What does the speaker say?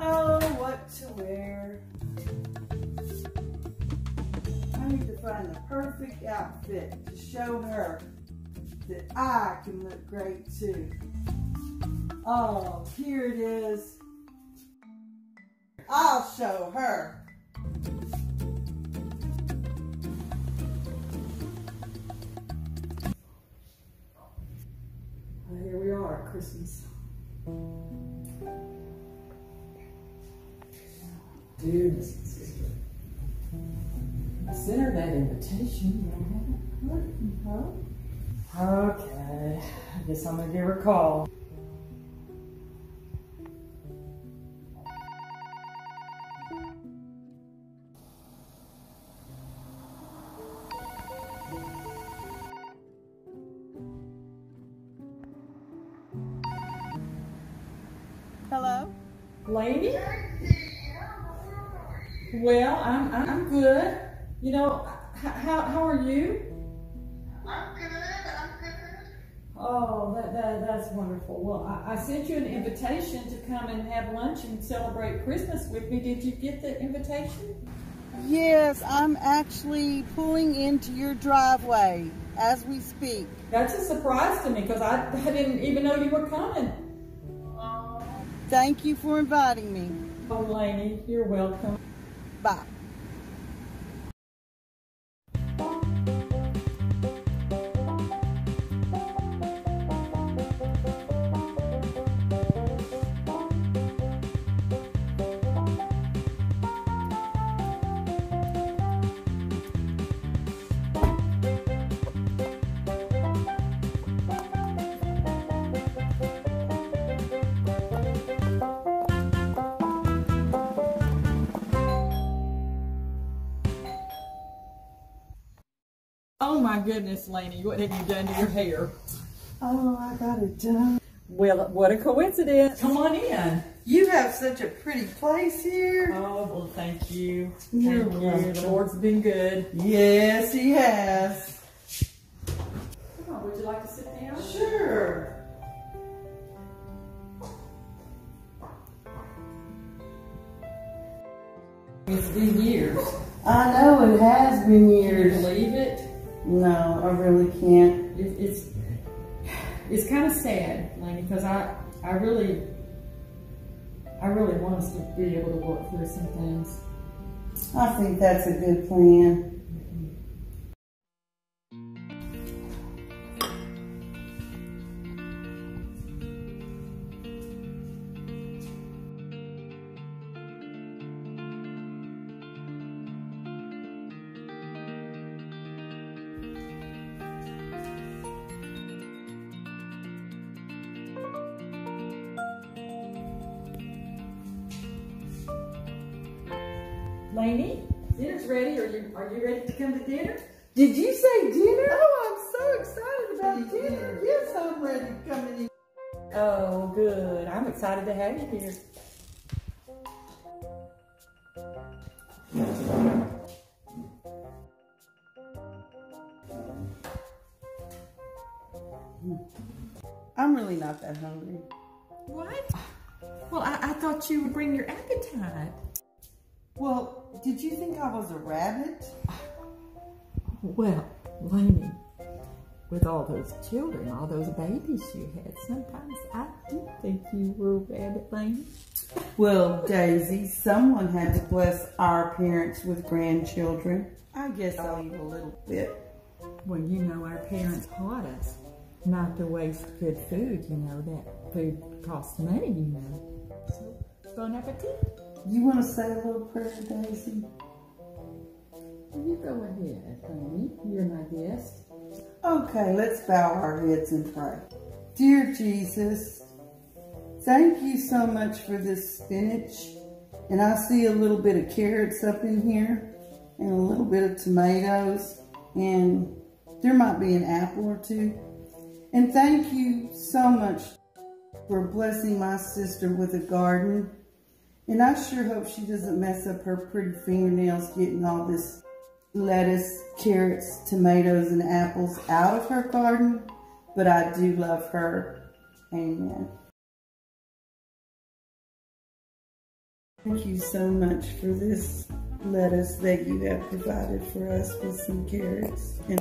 Oh, what to wear. I need to find the perfect outfit to show her that I can look great too. Oh, here it is. I'll show her. Here we are at Christmas. Dude, sister. I sent her that invitation, but I haven't heard from her. Okay, I guess I'm gonna give her a call. Hello? Lady? Well, I'm, I'm, I'm good. You know, how, how are you? I'm good. I'm good. Oh, that, that, that's wonderful. Well, I, I sent you an invitation to come and have lunch and celebrate Christmas with me. Did you get the invitation? Yes, I'm actually pulling into your driveway as we speak. That's a surprise to me because I, I didn't even know you were coming. Thank you for inviting me. Oh, Lainy, you're welcome. Bye. Oh my goodness, Lainy, what have you done to your hair? Oh, I got it done. Well, what a coincidence. Come on in. You have such a pretty place here. Oh, well, thank you. You're thank you. welcome. The Lord's been good. Yes, he has. Come on, would you like to sit down? Sure. It's been years. I know it has been years. No, I really can't. it it's it's kind of sad, Lainy, because I I really I really want us to be able to work through some things. I think that's a good plan. Lainy, dinner's ready. Are you are you ready to come to dinner? Did you say dinner? Oh, I'm so excited about dinner. Yes, I'm ready to come in. Oh, good. I'm excited to have you here. I'm really not that hungry. What? Well, I, I thought you would bring your appetite. Well, did you think I was a rabbit? Well, Lainy, with all those children, all those babies you had, sometimes I do think you were a rabbit, Lainy. Well, Daisy, someone had to bless our parents with grandchildren. I guess I'll eat a little bit. Well, you know, our parents taught us not to waste good food. You know, that food costs money, you know. So, bon appetit. You want to say a little prayer, Daisy? You go ahead, Lainy. You're my guest. Okay, let's bow our heads and pray. Dear Jesus, thank you so much for this spinach. And I see a little bit of carrots up in here and a little bit of tomatoes and there might be an apple or two. And thank you so much for blessing my sister with a garden. And I sure hope she doesn't mess up her pretty fingernails getting all this lettuce, carrots, tomatoes, and apples out of her garden. But I do love her. Amen. Thank you so much for this lettuce that you have provided for us with some carrots. And